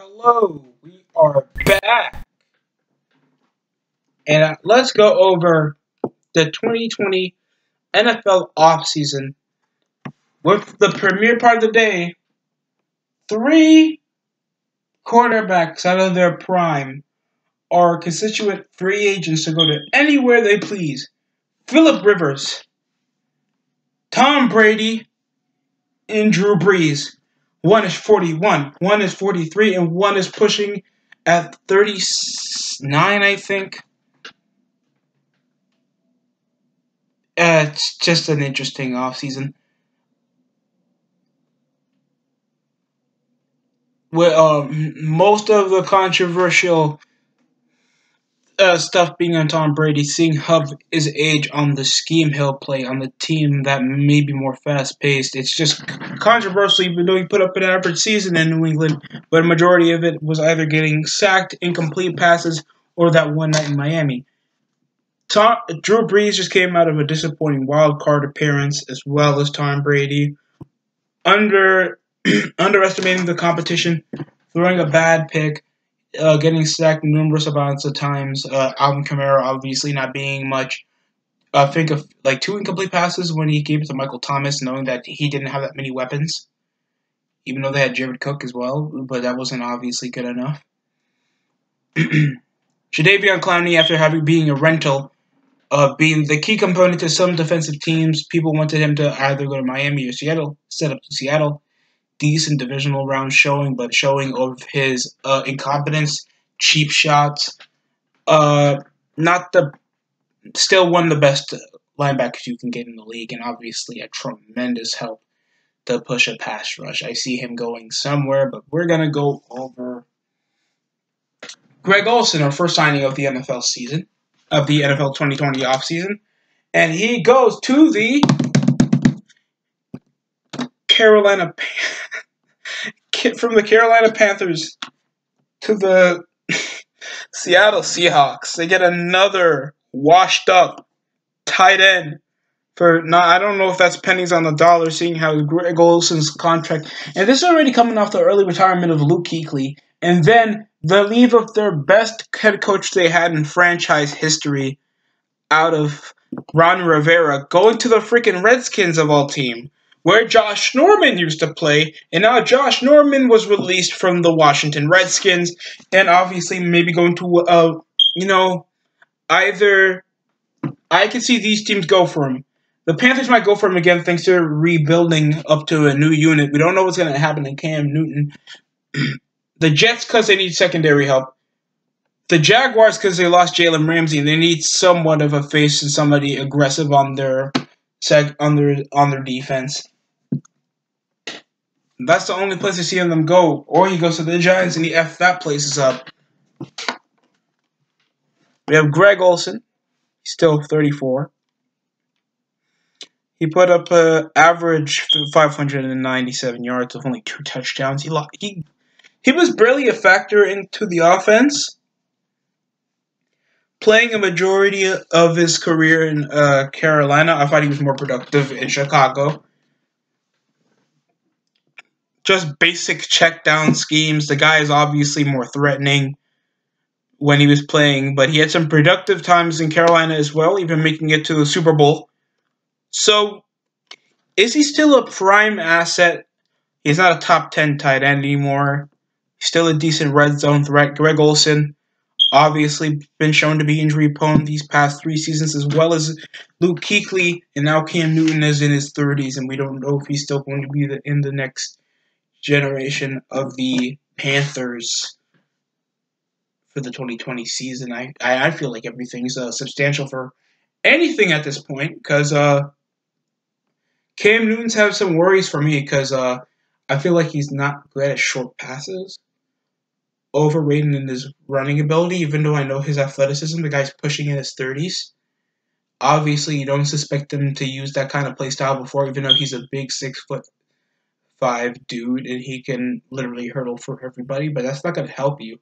Hello, we are back. And uh, let's go over the 2020 NFL offseason with the premier part of the day. Three quarterbacks out of their prime are constituent free agents to go to anywhere they please. Philip Rivers, Tom Brady, and Drew Brees. One is 41, one is 43, and one is pushing at 39, I think. Uh, it's just an interesting offseason. With um, most of the controversial uh, stuff being on Tom Brady, seeing Hub his age on the scheme he'll play on the team that may be more fast paced. It's just controversial, even though he put up an average season in New England, but a majority of it was either getting sacked, incomplete passes, or that one night in Miami. Tom, Drew Brees just came out of a disappointing wild card appearance, as well as Tom Brady, under underestimating the competition, throwing a bad pick uh, getting sacked numerous amounts of times. Uh, Alvin Kamara obviously not being much. I uh, think of like two incomplete passes when he gave it to Michael Thomas, knowing that he didn't have that many weapons, even though they had Jared Cook as well, but that wasn't obviously good enough. Jadeveon Clowney, after having being a rental, uh, being the key component to some defensive teams, people wanted him to either go to Miami or Seattle, set up to Seattle decent divisional round showing, but showing of his uh, incompetence, cheap shots. Uh, not the still one of the best linebackers you can get in the league, and obviously a tremendous help to push a pass rush. I see him going somewhere, but we're gonna go over Greg Olsen, our first signing of the NFL season, of the NFL 2020 offseason. And he goes to the Carolina from the Carolina Panthers to the Seattle Seahawks. They get another washed up tight end for not I don't know if that's pennies on the dollar, seeing how Greg Olsen's contract and this is already coming off the early retirement of Luke Kuechly, and then the leave of their best head coach they had in franchise history out of Ron Rivera going to the freaking Redskins of all team where Josh Norman used to play, and now Josh Norman was released from the Washington Redskins, and obviously maybe going to, uh, you know, either I can see these teams go for him. The Panthers might go for him again thanks to rebuilding up to a new unit. We don't know what's going to happen to Cam Newton. the Jets because they need secondary help. The Jaguars because they lost Jalen Ramsey. And they need somewhat of a face and somebody aggressive on their sec on their on their defense. That's the only place I see them go. Or he goes to the Giants and he F that place is up. We have Greg Olsen. He's still 34. He put up an average 597 yards with only two touchdowns. He he he was barely a factor into the offense, playing a majority of his career in uh, Carolina. I thought he was more productive in Chicago just basic check down schemes. The guy is obviously more threatening when he was playing, but he had some productive times in Carolina as well, even making it to the Super Bowl. So, is he still a prime asset? He's not a top 10 tight end anymore. He's still a decent red zone threat. Greg Olsen, obviously been shown to be injury prone these past three seasons, as well as Luke Kuechly, and now Cam Newton is in his 30s, and we don't know if he's still going to be in the next generation of the Panthers for the 2020 season. I I, feel like everything's uh, substantial for anything at this point because uh, Cam Newton's have some worries for me because uh, I feel like he's not good at short passes. Overrated in his running ability, even though I know his athleticism. The guy's pushing in his 30s. Obviously, you don't suspect him to use that kind of play style before, even though he's a big six foot five dude and he can literally hurdle for everybody, but that's not going to help you.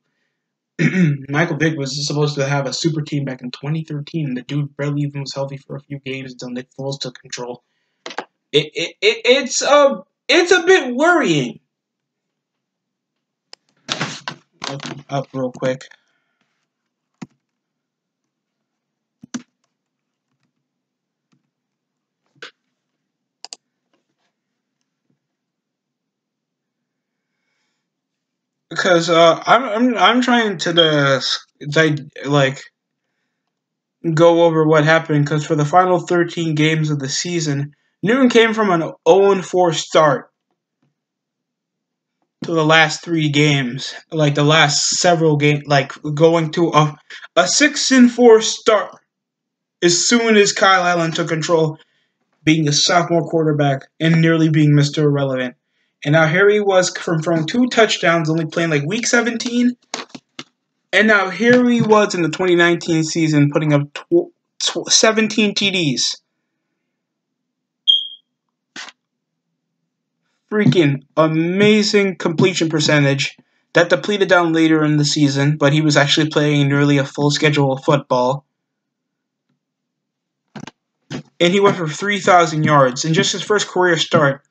Michael Vick was supposed to have a super team back in 2013, and the dude barely even was healthy for a few games until Nick Foles took control. It, it, it it's a it's a bit worrying. up real quick. Because uh, I'm I'm I'm trying to the like go over what happened because for the final 13 games of the season, Newton came from an 0 4 start to the last three games, like the last several games, like going to a a six and four start as soon as Kyle Allen took control, being a sophomore quarterback and nearly being Mr. Irrelevant. And now here he was from throwing two touchdowns, only playing like week 17. And now here he was in the 2019 season, putting up tw- tw- 17 TDs. Freaking amazing completion percentage that depleted down later in the season, but he was actually playing nearly a full schedule of football. And he went for 3,000 yards in just his first career start.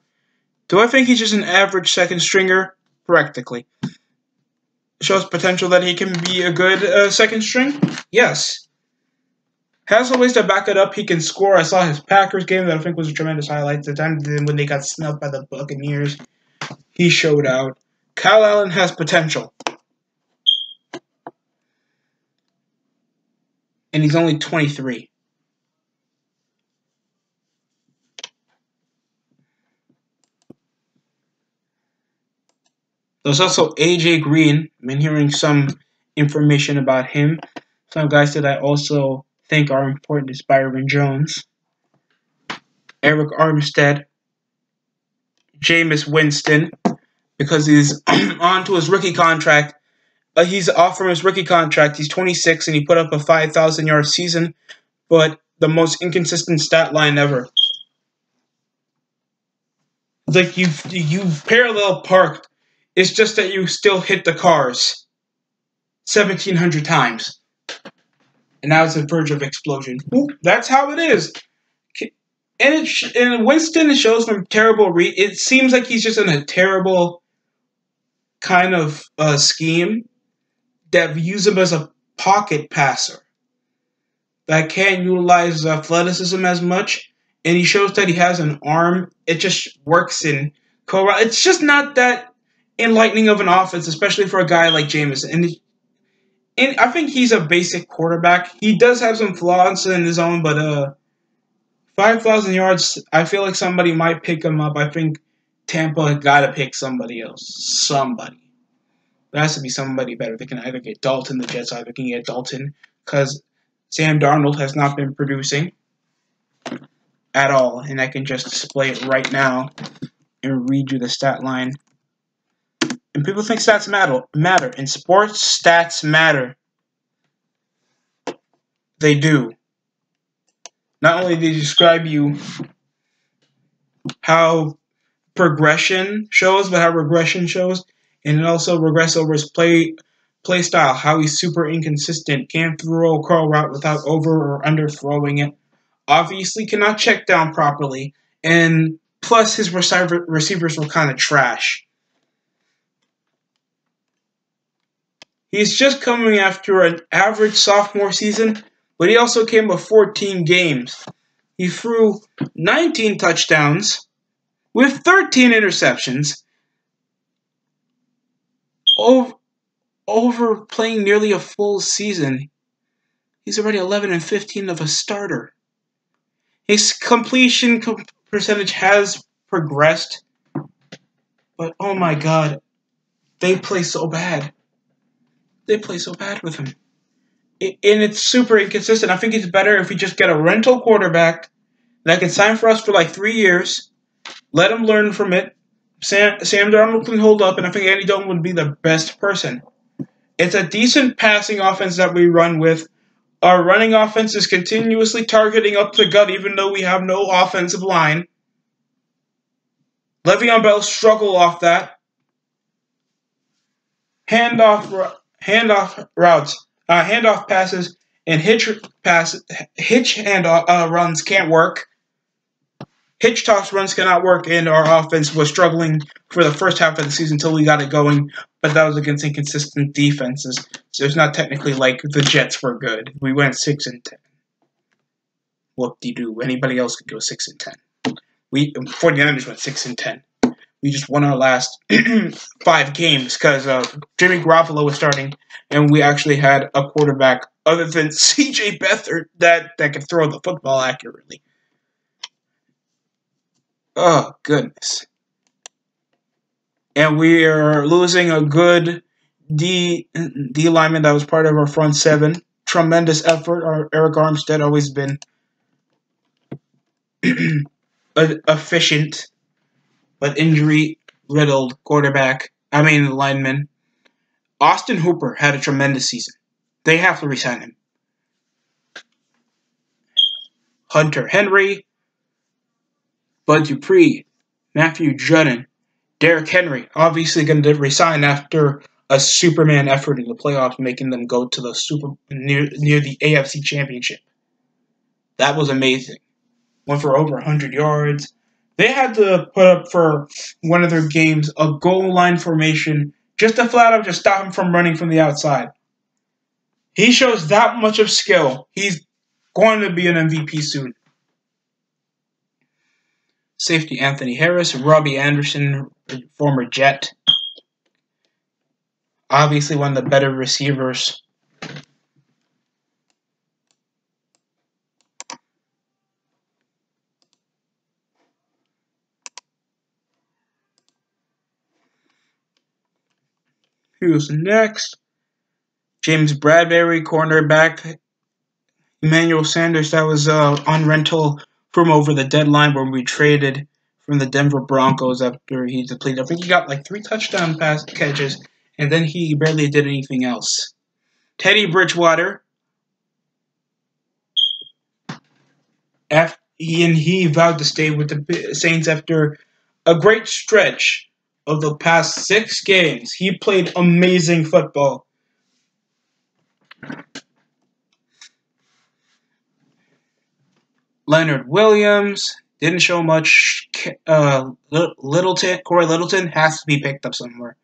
Do I think he's just an average second stringer? Practically. Shows potential that he can be a good uh, second string? Yes. Has the ways to back it up. He can score. I saw his Packers game that I think was a tremendous highlight. The time when they got snubbed by the Buccaneers, he showed out. Kyle Allen has potential. And he's only 23. There's also AJ Green. I've been hearing some information about him. Some guys that I also think are important is Byron Jones, Arik Armstead, Jameis Winston, because he's on to his rookie contract. Uh, he's off from his rookie contract. He's 26 and he put up a 5,000 yard season, but the most inconsistent stat line ever. Like you, you parallel parked it's just that you still hit the cars 1,700 times. And now it's a verge of explosion. That's how it is. And, it and Winston shows from terrible re- It seems like he's just in a terrible kind of uh, scheme that views him as a pocket passer that can't utilize his athleticism as much. And he shows that he has an arm. It just works in co It's just not that enlightening of an offense, especially for a guy like Jameis. And, and I think he's a basic quarterback. He does have some flaws in his own, but uh, 5,000 yards, I feel like somebody might pick him up. I think Tampa got to pick somebody else. Somebody. There has to be somebody better. They can either get Dalton, the Jets either can get Dalton, because Sam Darnold has not been producing at all. And I can just display it right now and read you the stat line. And people think stats matter. Matter in sports, stats matter. They do. Not only do they describe you how progression shows, but how regression shows, and it also regress over his play play style, how he's super inconsistent, can't throw a curl route without over or under throwing it. Obviously, cannot check down properly, and plus his receiver, receivers were kind of trash. He's just coming after an average sophomore season, but he also came with 14 games. He threw 19 touchdowns with 13 interceptions over, over playing nearly a full season. He's already 11 and 15 of a starter. His completion percentage has progressed, but oh my god, they play so bad they play so bad with him. And it's super inconsistent. I think it's better if we just get a rental quarterback that can sign for us for like three years, let him learn from it. Sam, Sam Darnold can hold up, and I think Andy Dalton would be the best person. It's a decent passing offense that we run with. Our running offense is continuously targeting up the gut, even though we have no offensive line. Le'Veon Bell struggle off that. Handoff handoff routes, uh, handoff passes, and hitch pass hitch handoff uh, runs can't work. hitch toss runs cannot work, and our offense was struggling for the first half of the season until we got it going. But that was against inconsistent defenses, so it's not technically like the Jets were good. We went six and ten. Whoop de doo. Anybody else could go six and ten. We 49ers went six and ten. We just won our last five games because uh, Jimmy Garoppolo was starting, and we actually had a quarterback other than C.J. Beathard that that could throw the football accurately. Oh, goodness. And we are losing a good D, D lineman that was part of our front seven. Tremendous effort. Our Arik Armstead always been efficient, but injury riddled quarterback. I mean, lineman. Austin Hooper had a tremendous season. They have to resign him. Hunter Henry, Bud Dupree, Matthew Judon, Derrick Henry, obviously going to resign after a Superman effort in the playoffs, making them go to the super near near the AFC Championship. That was amazing. Went for over 100 yards. They had to put up for one of their games a goal line formation just to flat out just stop him from running from the outside. He shows that much of skill. He's going to be an MVP soon safety Anthony Harris, Robbie Anderson, former Jet. Obviously, one of the better receivers. Who's next? James Bradberry, cornerback. Emmanuel Sanders, that was uh, on rental from over the deadline when we traded from the Denver Broncos after he depleted. I think he got like three touchdown pass catches, and then he barely did anything else. Teddy Bridgewater, after, and he vowed to stay with the Saints after a great stretch of the past six games. He played amazing football. Leonard Williams didn't show much. Uh, Littleton, Corey Littleton has to be picked up somewhere.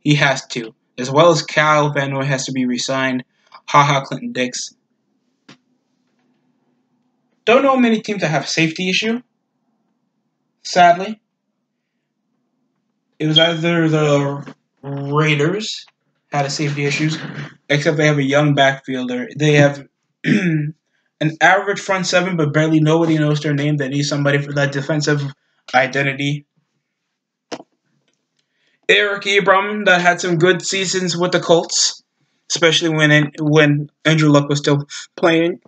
He has to, as well as Kyle Van Noy has to be resigned. Haha, Clinton Dix. Don't know many teams that have safety issue. Sadly, it was either the Raiders had a safety issues, except they have a young backfielder. They have an average front seven, but barely nobody knows their name. They need somebody for that defensive identity. Eric Ebron that had some good seasons with the Colts, especially when when Andrew Luck was still playing.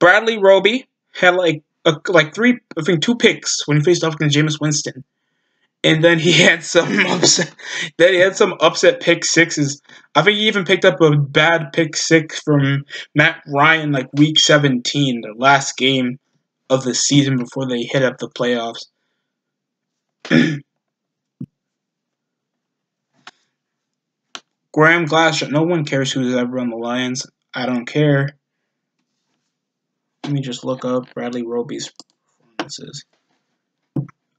Bradley Roby had like a, like three, I think two picks when he faced off against Jameis Winston and then he had some upset. Then he had some upset pick sixes. I think he even picked up a bad pick six from Matt Ryan, like week seventeen, the last game of the season before they hit up the playoffs. Graham Glasgow. No one cares who's ever on the Lions. I don't care. Let me just look up Bradley Roby's performances.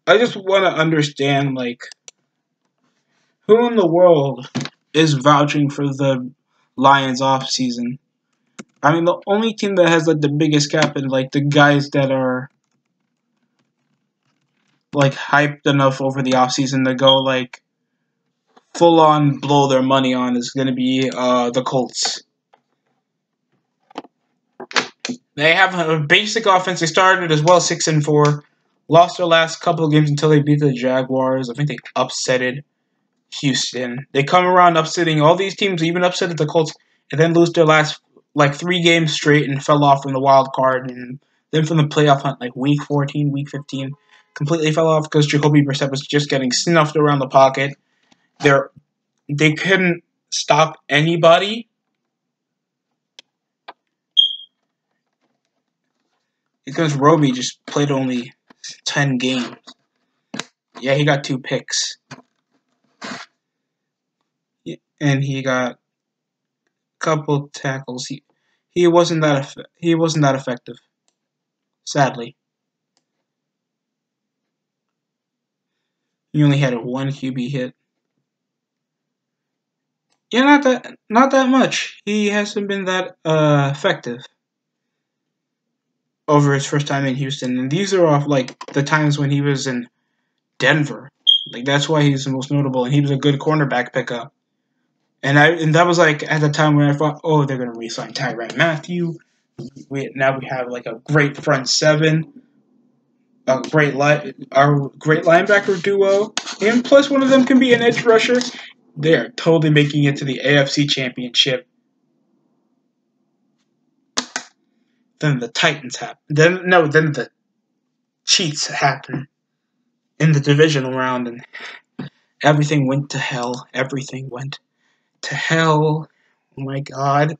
I just want to understand, like, who in the world is vouching for the Lions off season? I mean, the only team that has like the biggest cap and like the guys that are like hyped enough over the off season to go like full on blow their money on is going to be uh, the Colts. They have a basic offense. They started as well six and four. Lost their last couple of games until they beat the Jaguars. I think they upsetted Houston. They come around upsetting all these teams, even upsetted the Colts, and then lose their last like three games straight and fell off from the wild card and then from the playoff hunt like week 14, week 15, completely fell off because Jacoby Brissett was just getting snuffed around the pocket. They're they couldn't stop anybody. Because Roby just played only 10 games. Yeah, he got two picks. And he got a couple tackles. He he wasn't that he wasn't that effective. Sadly. He only had a one QB hit. Yeah, not that not that much. He hasn't been that uh, effective over his first time in Houston, and these are off like the times when he was in Denver. Like that's why he's the most notable, and he was a good cornerback pickup. And I and that was like at the time when I thought, oh, they're gonna re-sign Tyrann Mathieu. We now we have like a great front seven, a great li- our great linebacker duo, and plus one of them can be an edge rusher. They're totally making it to the AFC Championship. Then the Titans happen. Then no, then the Chiefs happen in the divisional round, and everything went to hell. Everything went to hell. Oh my god.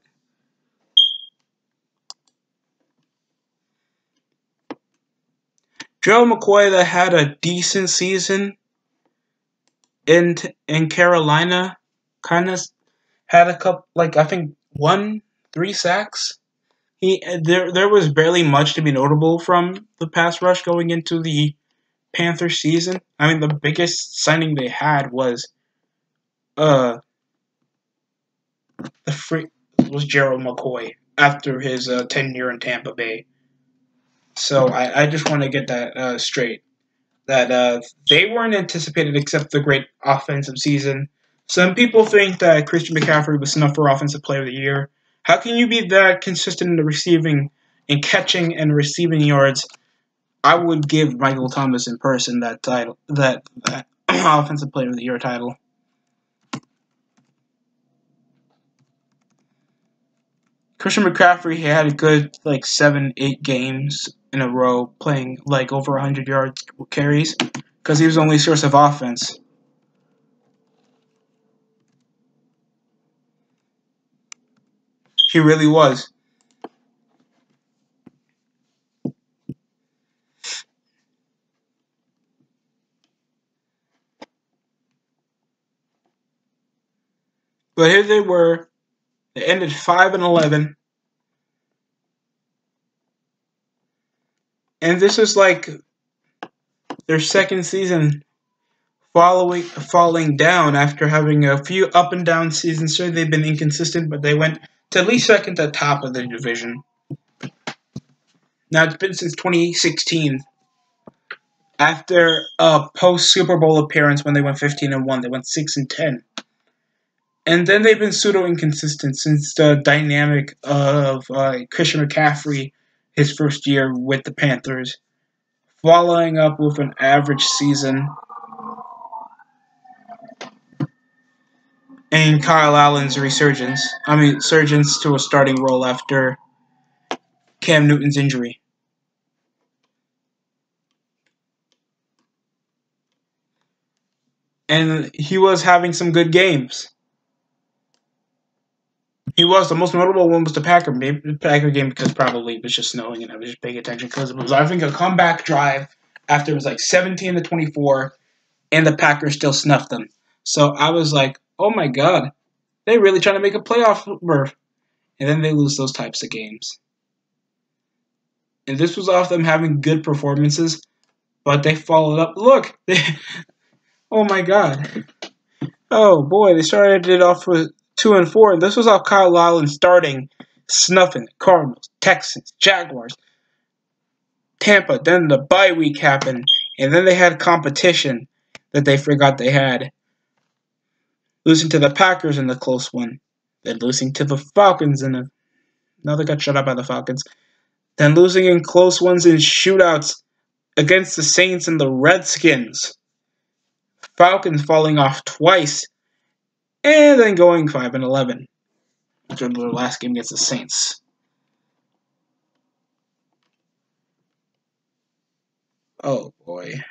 Joe McCoy that had a decent season in in Carolina kind of had a couple like I think one three sacks. He there there was barely much to be notable from the pass rush going into the Panther season. I mean the biggest signing they had was uh the free was Gerald McCoy after his uh, tenure in Tampa Bay. So I, I just want to get that uh, straight that uh, they weren't anticipated except the great offensive season. Some people think that Christian McCaffrey was snuffed for Offensive Player of the Year. How can you be that consistent in the receiving and catching and receiving yards? I would give Michael Thomas in person that title, that, that Offensive Player of the Year title. Christian McCaffrey had a good like seven, eight games in a row playing like over 100 yards carries because he was the only source of offense. He really was. But here they were. They ended 5 and 11. and this is like their second season following falling down after having a few up and down seasons. Sure, they've been inconsistent, but they went to at least second to the top of the division. Now it's been since 2016. After a post Super Bowl appearance when they went 15 and 1, they went 6 and 10. And then they've been pseudo inconsistent since the dynamic of uh, Christian McCaffrey his first year with the Panthers, following up with an average season. And Kyle Allen's resurgence. I mean, resurgence to a starting role after Cam Newton's injury. And he was having some good games. He was. The most notable one was the Packer game, Packer game because probably it was just snowing and I was just paying attention because it was, I think, a comeback drive after it was like 17 to 24 and the Packers still snuffed them. So I was like, oh my God, they really trying to make a playoff berth. And then they lose those types of games. And this was off them having good performances, but they followed up. Look, they, oh my God. Oh boy, they started it off with two and four, and this was off Kyle Allen starting, snuffing Cardinals, Texans, Jaguars, Tampa. Then the bye week happened, and then they had competition that they forgot they had. Losing to the Packers in the close one, then losing to the Falcons in a now they got shut out by the Falcons. Then losing in close ones in shootouts against the Saints and the Redskins. Falcons falling off twice and then going 5 and 11 after their last game against the Saints. Oh boy.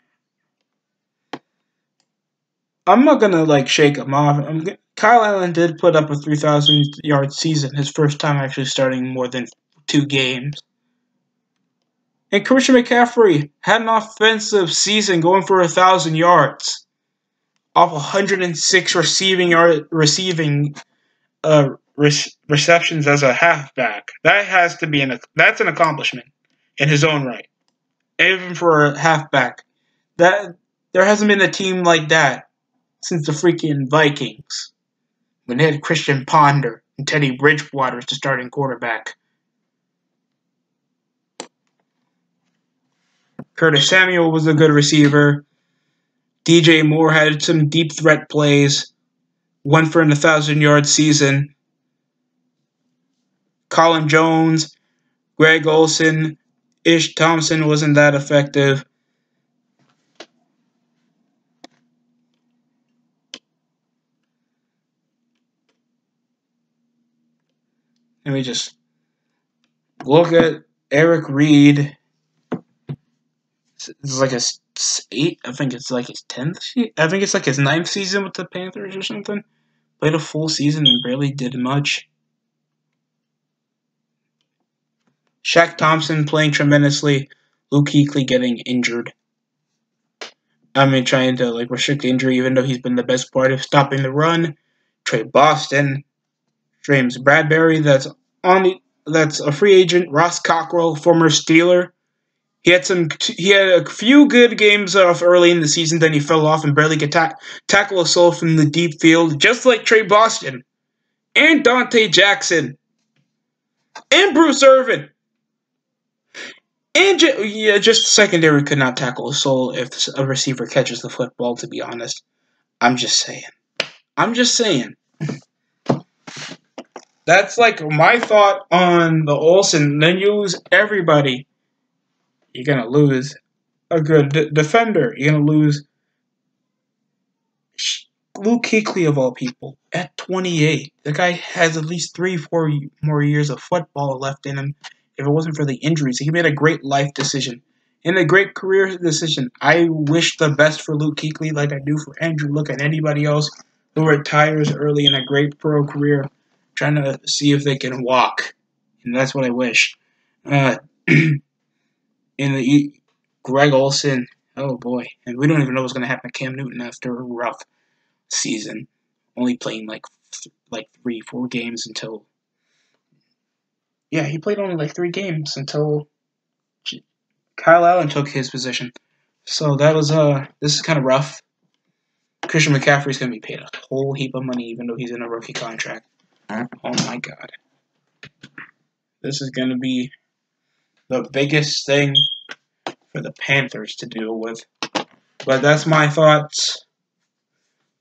I'm not gonna like shake him off. I'm, Kyle Allen did put up a 3,000 yard season, his first time actually starting more than two games. And Christian McCaffrey had an offensive season going for a thousand yards off 106 receiving yard receiving uh, re- receptions as a halfback. That has to be an that's an accomplishment in his own right, even for a halfback. That There hasn't been a team like that since the freaking Vikings when they had Christian Ponder and Teddy Bridgewater as the starting quarterback. Curtis Samuel was a good receiver. DJ Moore had some deep threat plays. One for a thousand yard season. Colin Jones, Greg Olsen, Ish Thompson wasn't that effective. Let me just look at Eric Reid. It's like his eight. I think it's like his tenth. I think it's like his ninth season with the Panthers or something. Played a full season and barely did much. Shaq Thompson playing tremendously. Luke Kuechly getting injured. I mean, trying to like restrict injury, even though he's been the best part of stopping the run. Tre Boston James Bradberry, that's on the that's a free agent. Ross Cockrell, former Steeler. He had some. He had a few good games off early in the season. Then he fell off and barely could ta- tackle a soul from the deep field, just like Tre Boston, and Donte Jackson, and Bruce Irvin, and j- yeah, just secondary could not tackle a soul if a receiver catches the football. To be honest, I'm just saying. I'm just saying that's like my thought on the Olsen. Then you lose everybody. You're gonna lose a good d- defender. You're gonna lose Luke Kuechly of all people at 28. The guy has at least three, four more years of football left in him. If it wasn't for the injuries, he made a great life decision and a great career decision. I wish the best for Luke Kuechly, like I do for Andrew Luck and anybody else who retires early in a great pro career trying to see if they can walk, and that's what I wish. Uh, in the Greg Olsen, oh boy, and we don't even know what's going to happen to Cam Newton after a rough season, only playing like th- like three, four games until. Yeah, he played only like three games until Kyle Allen took his position. So that was uh, this is kind of rough. Christian McCaffrey's going to be paid a whole heap of money, even though he's in a rookie contract. Oh my god. This is going to be the biggest thing for the Panthers to deal with. But that's my thoughts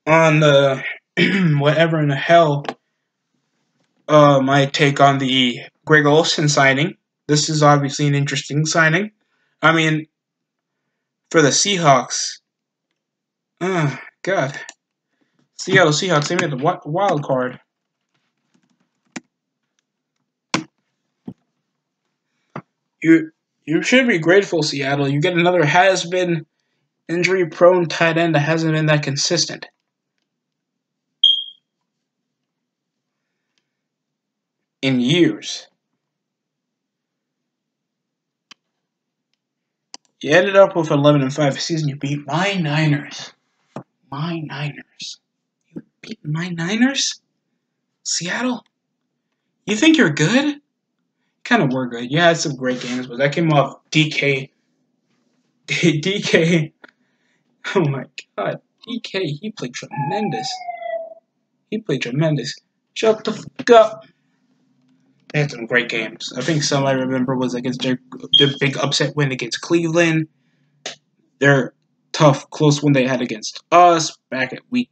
on the whatever in the hell uh, my take on the Greg Olsen signing. This is obviously an interesting signing. I mean, for the Seahawks, oh, God. Seattle Seahawks, they made the wild card. You you should be grateful, Seattle. You get another has been injury prone tight end that hasn't been that consistent. In years. You ended up with 11 and 5 season. You beat my Niners. My Niners. You beat my Niners? Seattle? You think you're good? Kind of were good. You had some great games, but that came off DK. DK. Oh my god. DK, he played tremendous. He played tremendous. Shut the fuck up. They had some great games. I think some I remember was against their, their big upset win against Cleveland. Their tough, close one they had against us back at week.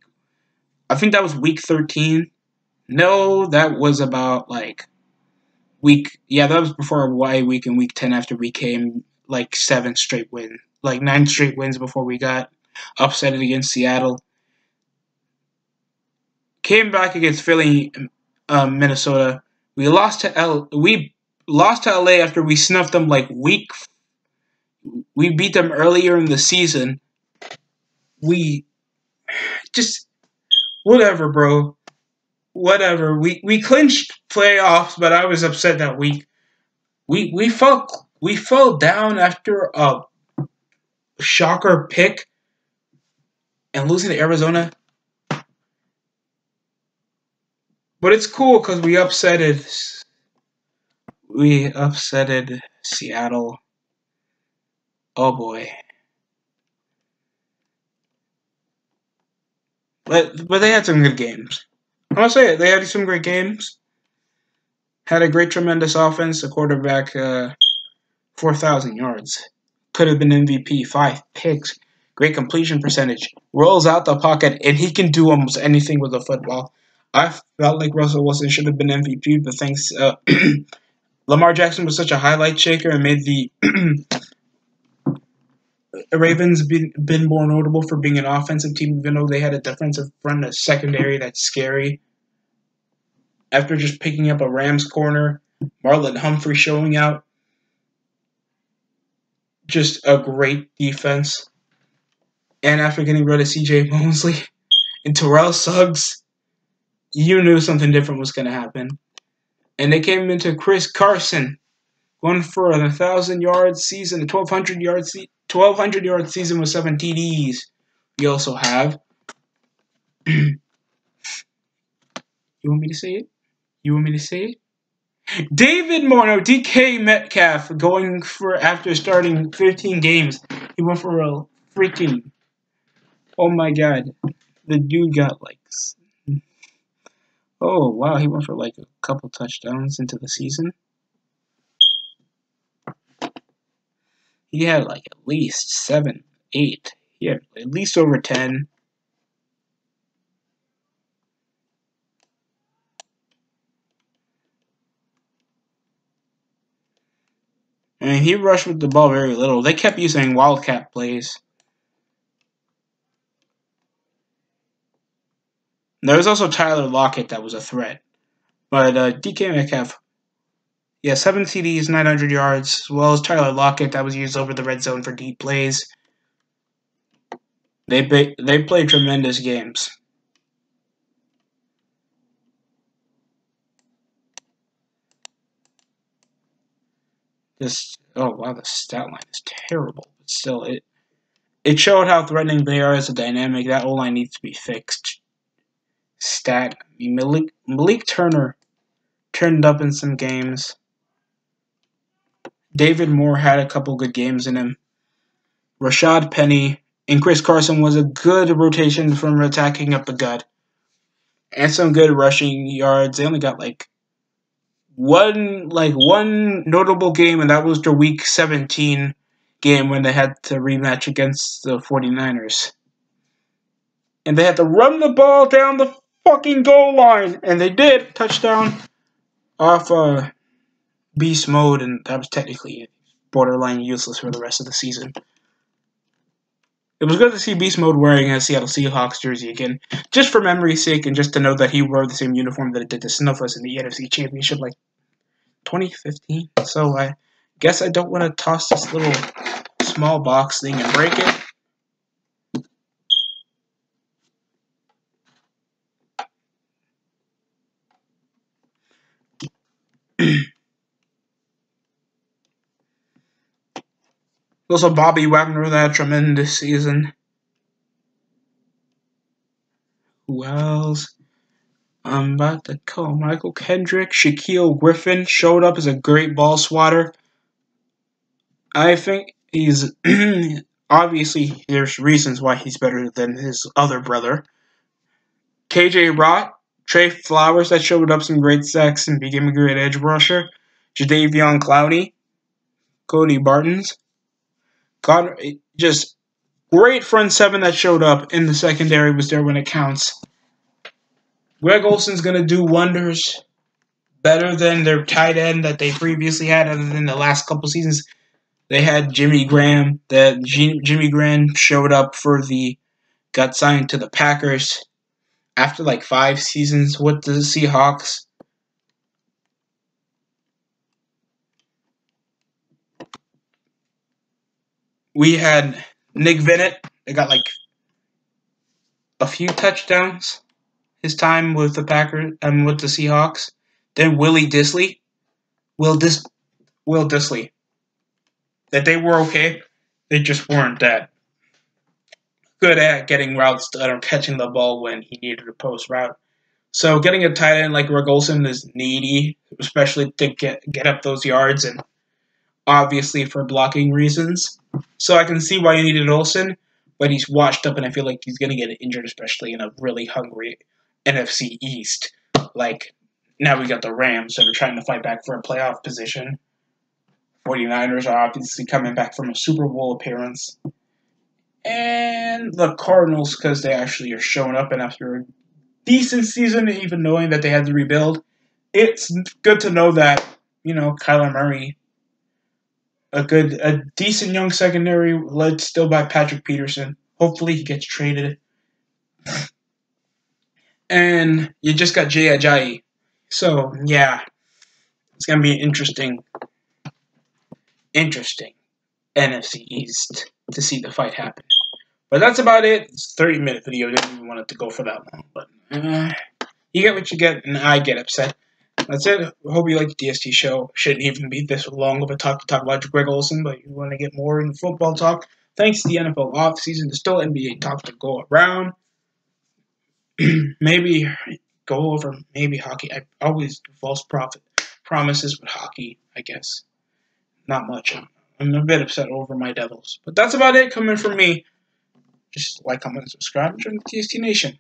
I think that was week 13. No, that was about like week yeah that was before Y week and week 10 after we came like seven straight win like nine straight wins before we got upset against Seattle. Came back against Philly um, Minnesota. We lost to L we lost to LA after we snuffed them like week we beat them earlier in the season. We just whatever bro whatever. We we clinched playoffs, but I was upset that week. We we fell we fell down after a shocker pick and losing to Arizona. But it's cool because we upsetted we upsetted Seattle. Oh boy. But but they had some good games. I'm gonna say it. They had some great games. Had a great, tremendous offense. The quarterback, uh, four thousand yards, could have been MVP. Five picks, great completion percentage. Rolls out the pocket, and he can do almost anything with a football. I felt like Russell Wilson should have been MVP, but thanks, uh, Lamar Jackson was such a highlight shaker and made the Ravens been, been more notable for being an offensive team, even though they had a defensive front, a secondary that's scary. After just picking up a Rams corner, Marlon Humphrey showing out. Just a great defense. And after getting rid of CJ Mosley and Terrell Suggs, you knew something different was going to happen. And they came into Chris Carson, going for a thousand yard season, a twelve hundred yard se- twelve hundred yard season with seven TDs. We also have. you want me to say it? You want me to say it? David Moore, DK Metcalf, going for after starting 15 games, he went for a freaking. Oh my god, the dude got like Oh, wow, he went for like a couple touchdowns into the season. He had like at least seven, eight. He had at least over 10. I mean, he rushed with the ball very little. They kept using wildcat plays. There was also Tyler Lockett that was a threat. But uh, DK Metcalf, yeah, 7 TDs, 900 yards, as well as Tyler Lockett that was used over the red zone for deep plays. They, they played tremendous games. This, oh wow, the stat line is terrible. But still, it it showed how threatening they are as a dynamic. That O line needs to be fixed stat. Malik, Malik Turner turned up in some games. David Moore had a couple good games in him. Rashaad Penny and Chris Carson was a good rotation from attacking up the gut. And some good rushing yards. They only got like one like one notable game and that was the week 17 game when they had to rematch against the 49ers. And they had to run the ball down the fucking goal line. And they did. Touchdown off uh, beast mode, and that was technically borderline useless for the rest of the season. It was good to see Beast Mode wearing a Seattle Seahawks jersey again, just for memory's sake, and just to know that he wore the same uniform that it did to Snuffles in the NFC Championship, like 2015. So I guess I don't want to toss this little small box thing and break it. Also Bobby Wagner that tremendous season. Who else? I'm about to call Michael Kendrick. Shaquill Griffin showed up as a great ball swatter. I think he's obviously there's reasons why he's better than his other brother. KJ Watt Trey Flowers that showed up some great sacks and became a great edge rusher. Jadeveon Clowney, Cody Bartons. God, just great front seven that showed up in the secondary was there when it counts. Greg Olsen's gonna do wonders, better than their tight end that they previously had, other than the last couple seasons. They had Jimmy Graham. That Jimmy Graham showed up for the got signed to the Packers after like five seasons with the Seahawks. We had Nick Vannett. They got like a few touchdowns his time with the Packers and with the Seahawks. Then Willie Dissly, Will Dis, Will Dissly. That they were okay, they just weren't that good at getting routes or catching the ball when he needed a post route. So getting a tight end like Olsen is needy, especially to get get up those yards and obviously for blocking reasons. So I can see why you needed Olsen, but he's washed up, and I feel like he's going to get injured, especially in a really hungry NFC East. Like, now we got the Rams that are trying to fight back for a playoff position. 49ers are obviously coming back from a Super Bowl appearance. And the Cardinals, because they actually are showing up, and after a decent season, even knowing that they had to rebuild, it's good to know that, you know, Kyler Murray, a good, a decent young secondary, led still by Patrick Peterson. Hopefully he gets traded. And you just got Jay Ajayi. So, yeah, it's going to be interesting interesting NFC East to see the fight happen. But that's about it. It's a 30 minute video. Didn't even want it to go for that long. But uh, you get what you get, and I get upset. That's it. Hope you like the DST show. Shouldn't even be this long of a talk to talk about Greg Olsen, but you want to get more in football talk. Thanks to the NFL offseason, there's still NBA talk to go around. maybe go over maybe hockey. I always false profit promises with hockey, I guess not much. I'm a bit upset over my Devils. But that's about it coming from me. Just like, comment, subscribe, and join the DST Nation.